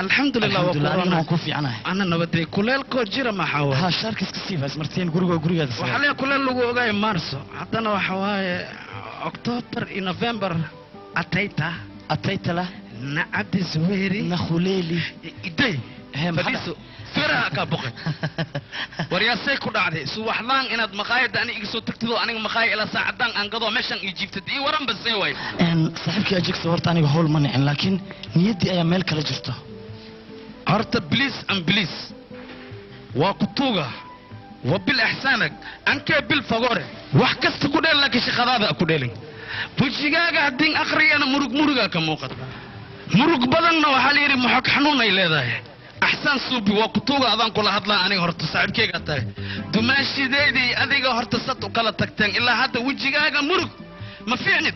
alxamdulilah ku kuleelkoo jira maxaa waryaasay ku dhacday. Subaxdaan inaad maqaayadda aniga iga soo tagtid oo aniga maqaaya ilaa saacadaan aan gadoo meeshaan ii jiiftad ii waranba see waay saaxiibkii ajegso horta aniga howl ma nicin laakiin niyaddii ayaa meel kala jirto horta bliis an bliis. Waa kutuuga wa bil ixsaanak ankee bil fagore wax kasta ku dheel laakiin shaqadaada ku dheelin. Wejigaaga haddii akhriyana murug murugaa ka muuqata. Murug badanna waxaa la yidhi moxog xanuun ay leedahay axsaan suubi waa kutuuga adaan kula hadlaa aniga horta saaxiibkeygaa tahay dumaashideedii adiga horta sad u kala tagteen ilaa hadda wejigaaga murug. Ma fiicnid?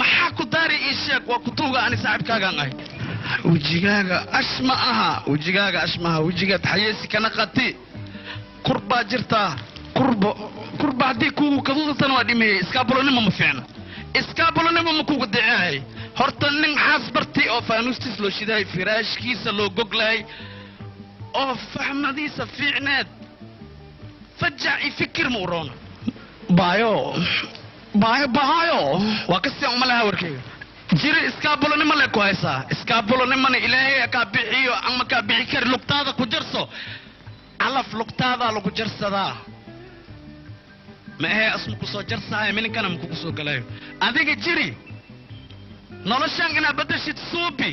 Maxaa ku daari ii sheeg? Waa kutuuga ani saaxiibkaagaan ahay. Wejigaaga ash ma aha wejigaaga ash maaha wejigaad xayeesi kana qati kur baa jirtaa kurbo kurba haddii kugu kaduudatan waa dhimeeyey. Iskaabolonimo ma fiicna. Iskaabolonimo ma kugu daceehay horta nin xaas barti oo faanuustiis loo shidahay firaashkiisa loo goglahay oo fahmadiisa fiicneed. Fajac iyo fikir ma uroona baayo. Baayo baayo. Waa ka sii uma laha warkeyga jiri iskaabolonimo le ku haysaa iskaabolonimona ilaahay kaa bixiyo ama kaa bixi kari lugtaada ku jarso. Calaf lugtaadaa lagu jarsadaa. Ma ahee asma ku soo jarsaayo mininkana makugu soo galayo. Adiga jiri noloshaan inaad badashid suubi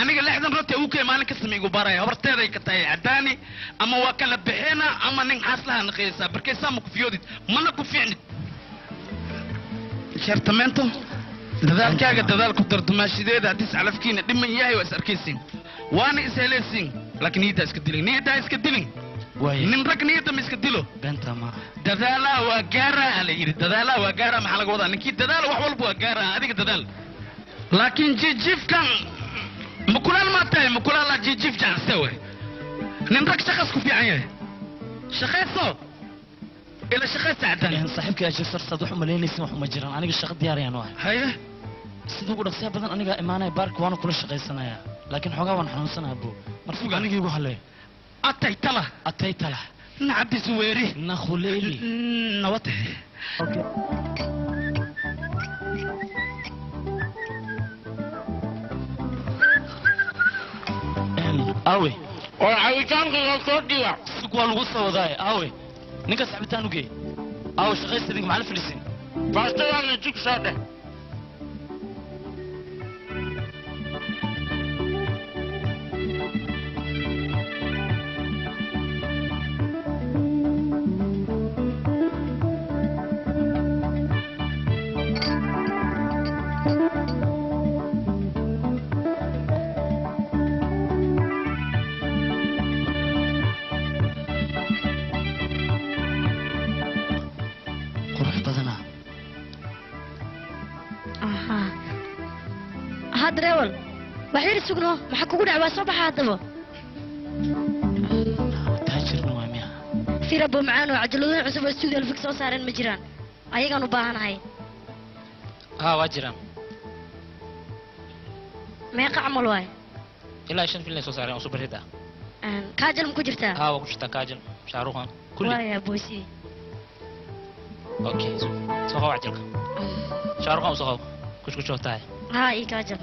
aniga lixdan roti ugu kee maalin kasta ma igu baraya horteeday ka tahay cadaani ama waa kala bixina ama nin xaaslaha naqiyaysaa barkaysaa ma ku fiyoodid? Mana ku fiicnid? Shartamento dadaalkaaga dadaal ku dar dumaashideeda. Haddii iscalafkiina dhiman yahay waa is arkaysiin waana is helaysiin laakiin niyaddaa iska dilin. Niyaddaa iska dilin. Nin rag niyadda ma iska dilo. Dadaalaa waa gaaraa la yidhi. Dadaalaa waa gaaraa maxaa laga wadaa? Ninkii dadaala wax walba waa gaaraa adiga dadaal. Laakiin jijiifkan مكولا ماتاي مكولا لا جي جيف جان سوي نندرك شخص كوفي عيني شخيصه إلى شخيص عدن يعني صاحبك يا جسر صدوح مليني سمح مجرم أنا قلت شخص ديار يعني واحد هيا سيدوك ده سيا بدن أنا قا امانا يبارك وأنا كل شخيص أنا لكن حقا وانا حنوصنا ابو مرفوق أنا قيبو حلي اتاي تلا اتاي تلا نعدي سويري نخليلي نواتي أوكي okay. awe. Oo cawitaankaiga soo dhiga waa lagu soo wadaaye aawe ninkaas cabitaan u geey aawe shaqaysadinka macala fadhiisin baastadaa na jug soo dheh qurux badanaa aha aha dareewal wax yar sugno maxaa kugu dhac waa soo baxa haddaba taajirna waa miya firabo macaan oo cajaladooyin cusub oo studio alfik soo saareen ma jiraan ayagaan u baahanahay haa waa jiraan meeqa camal waay ilaa shan filin ay soo saareen oo super hit ah kaajal ma ku jirtaa haa waa ku jirtaa kaajal shaaruqan kulli waaya boysi أوكي سوف اعطي لك شارقه أو سوف كش كش وقتها ها ايك أجل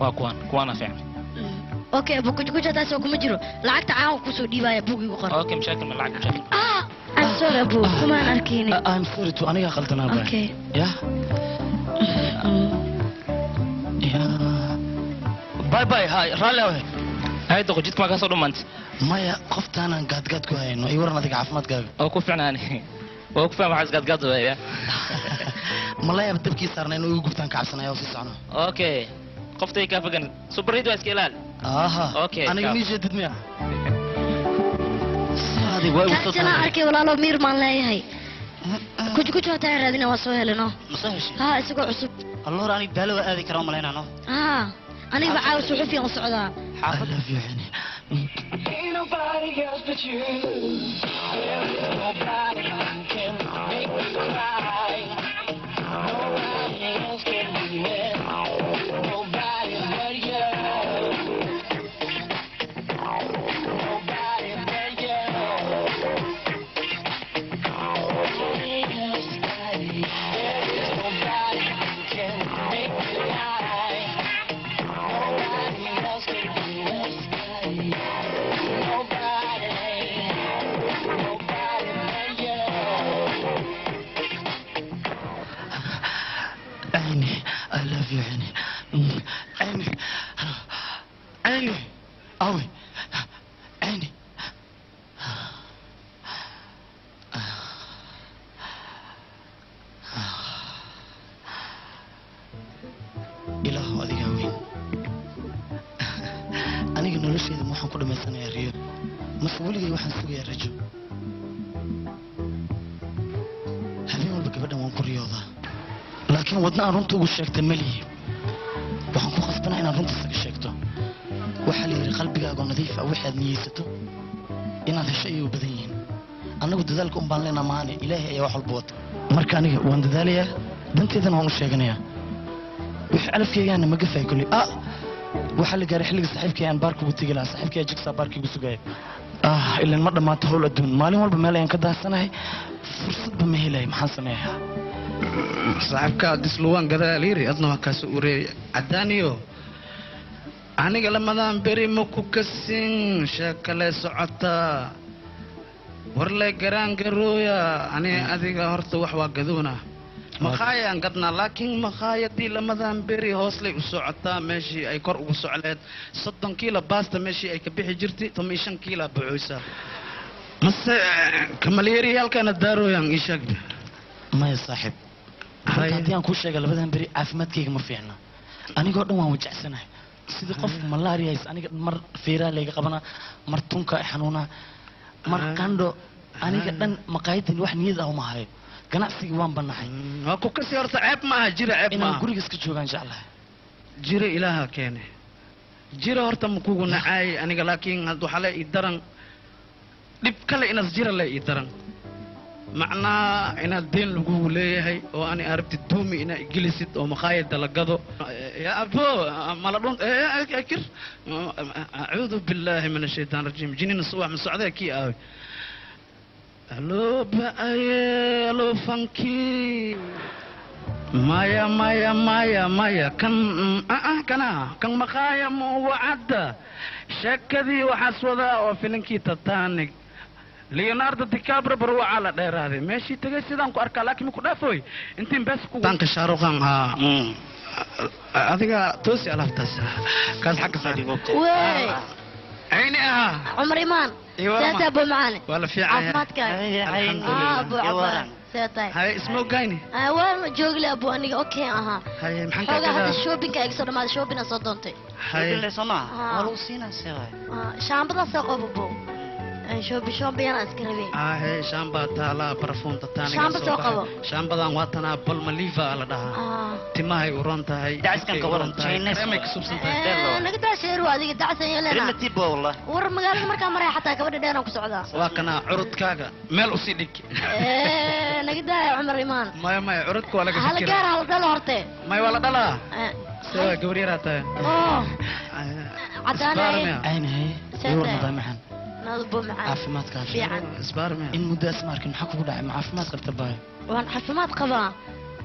واكوان كوانا فعلا أوكي ابو كش كش وقتها سوكو مجرو لعاك تعاون كسو ديبايا بوغي وقر أوكي مشاكل من لعاك مشاكل آه I'm sorry, Abu. Come on, Arkini. I'm sorry, too. I'm sorry, too. Okay. Yeah? Yeah. Bye-bye. هاي Rally away. هيدا جيتك معك صدوم أنت ما يا خفت أنا قد قد كوي إنه يور أنا تقع فمت قال أو كوف أنا أنا. أو كوف أنا عايز قد قد ويا ملا يا بتبكي صار نينو يوقف تان كعسنا يا وفي صانو أوكي. خفت أي كيف عن سوبر هيدو أسكيلال آها. أوكي أنا يميز جدد ميا. سادي وين وصلت كاتنا أركي ولا لو مير مان لا يهي كوج كوج هتاع رادينا وصوه لنا مصهش ها سقو عصب الله راني بالو هذه كرام لنا نو. آه. أنا بعاوس وحفي وصعدها I love you, honey. Ain't nobody else but you. There's nobody can make me cry. مسنا ريو مسؤولي واحد سوي الرجل هذي ما بقى بدنا ونكون رياضة. لكن ودنا رنتو وشك تملي وحنكو خصبنا هنا رنتو سك شكته وحلي قلبي قاعد نظيف أو واحد نيسته. إن هذا شيء وبذين أنا قد ذلك أم بالنا معنا إلهي أي واحد بوت مركاني وند ذلية بنتي ذن هون الشيء جنيا بح ألف يعني ما قفي كلي آه waxaa la gaaray xilliga saaxiibkay aan baarka ugu tegi lahaa saaxiibkay jigsaa baarka igu sugaya ah ilan ma dhammaato howl adduun. Maalin walba meel ayaan ka daadsanahay fursadba ma helay maxaan sameeyaa? Saaxiibkaa disluwaan gadaaliri adna waa kaasi ureeyay cadaaniyo aniga lamadaan beri ma ku kasin sheekale socotaa warle garaan garooya ani adiga horta wax waa gadoona makhaayaan gadnaa laakiin makhaayadii lamadaan beri hooslay u socotaa meeshii ay kor ugu socleed. Soddon kiila baasta meeshii ay ka bixi jirtay toban shan kiila buxuysa mase kamalyariyaalkana daarooyaan ii sheeg maya saaxiib runta haddii aan kuu sheega labadan beri caafimaadkayga ma fiicna anigoo dhan waan wajacsanahay sidii qof malaria hays aniga mar feeraa layga qabanaa mar tunka xanuunaa mar qandho aniga dhan maqaayadan wax niyad ah uma hayo ganacsigii waan banaxay waa ku ka sii horta ceeb maaha jira ceeb inaan guriga iska joogaan jeclahay. Jira ilaaha keene. Jira horta makugu nacaayay aniga laakiin had waxaa le ii daran. Dhib kale inas jira le ii daran. Macnaa inaad deen lagugu leeyahay oo ani arabti duumi inaa igelisid oo makhaayada la gado. Abo mala dhun kir. Acuudu billaahi min ashaytaan rajiim. Jinina subax ma socdee kii aaway maya maya maya maya kan ah ah kana kan maqaaya mu wacadda sheekadii waxaas wadaa oo filinkii titanic leonardo dicaprio bar waxaa la dheeraaday meeshii tegay sidaan ku arkaa laakiin ku dhaafoy intiin bees ku tanka shaaruqan haa adiga toosi alaabtaas kaas xagga saadhigo wey ayni ahaa cumar imaan Iyo waa seeta ma- abo macaane waa la fiican yahay. caafimaadkaaga Alxamdulillah. Ah, abo cabaan seetahay haye ismoogayni waan joogile abo aniga okay ahaa haye maxaan kaa xoogaa hadda gadaa shoppingka iga soo dhamaaday shopping aan soo doontay haye Shaamba balmaliva la dhahaa Ah. timahay tahay Eh, war magaalada markaa xataa gabadha ku socdaa waa kanaa curudkaaga meel usii dhig Eh, cumar imaan maya maya curudka waa laga hala dhalo horte maya waa la dhalaa Eh, se waa gabar yaraa tahay oh ألبوم عافمات كان في عن زبار مي إن مدة سمارك محكوا قلع مع عافمات قرت باي وان عافمات قضاء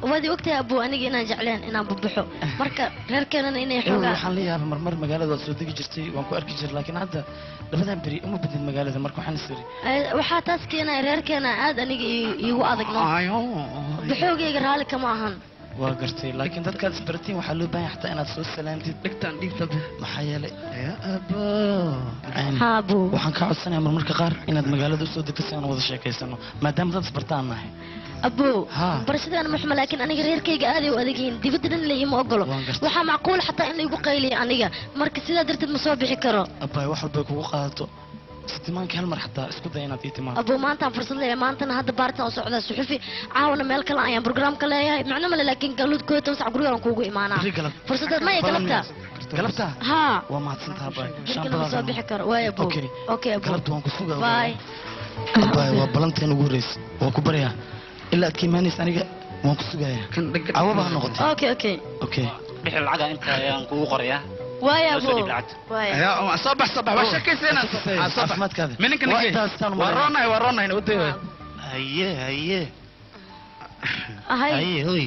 وادي وقتها أبو أنا جينا جعلان إنا ببحو مركا غير كنا إنا يحوجا إيه حلي يا مر مر مجال هذا صدق جرتي وان كو أركي جر لكن عدا لفتح بري أمو بدي المجال هذا مركو حن سري أه، وحات أسكينا غير كنا عاد أنا جي آه، يو وقرتي لكن ذاتك أصبرتي وحلو باين حتى أنا أصوص سلامتي لكتان ديك تبه محيالي يا أبو حابو وحن كاعد سنة عمر ملك غار إن هذا مقالة دوستو ديك السيانة وضع شاكي سنة ما دام ذات أصبرتان ناحي أبو برشد أنا محمى لكن أنا غير كي قادي وأدقين دي بدل اللي هي مؤقلة وحا معقول حتى أنه يبقى لي أنا مركز سيدا درت المصابي حكرة أبا يوحل بيك karo abaay wax walbay kugu qaadato sitimaanka hal mar xataa isku day inaad ii timaado abuu maantaan fursad leeyahay maantana hadda baaritaan u socdaa suxufi caawana meel kale ayaan programka leeyahay macno male laakiin galud koo toban sac gurigaan kuugu imaanaa Beri galab fursadad maya galabta galabta haa waa mahadsantaha baay jirkana ma soo bixi karo waay abuu Okay. okay abuu galabta waan ku sugaa baay baay waa balanteen ugu horeysa waan ku baryaa ilaa aad ka imaanaysa aniga waan ku sugayaa cawaba ha noqotay okay okay okay bixi lacaga inta ayaan kugu qorayaa waay Noo soo abuu dhiib lacagta. waay يا صبح صبح Oh. وشكيسينا صبح نجي intaas taan u ورونا ورونا ودي haye haye ahay haye hoy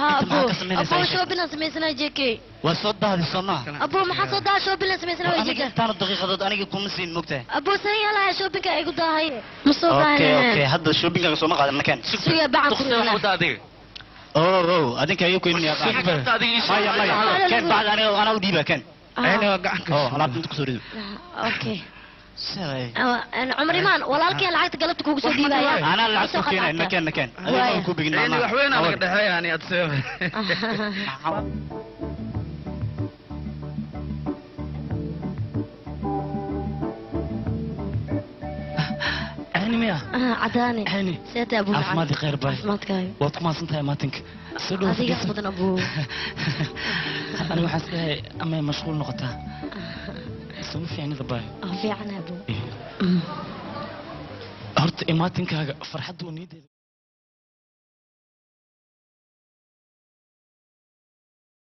haa Inta maxaa abuu ka samaynaysaa abuu isha? shoobinaan samaysanaa jk waa soo daadi soo maa abuu maxaa soo daa shoobinaan samaysanaa way aniga jk intaana daqiiqadood aniga kuma siin mogtahay abuu san yalaha shoobinka igu daahay ma soo okay okay daahin hadda shoppingaaga sooma qaadan makaan suga bacan ku duqsi waxaa wadaa adiga oh oh adinka ayuu keenaya Inta adiga ii maya maya Maya. keen bacda aniga anaa u dhiiba keen عيني وقعنك oh alaabta inta kusoo rido okay Say. cumar imaan walaalkeen lacagta galabta kugu soo dhiibaya anaa lacag soo keenay makeen makeen Waaya. adiga ku bigin عيني وحوين أنا قد هي يعني soma fiicnida baay fiican abuu horta imaatinkaaga farxaddu niideeda